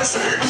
Odyssey.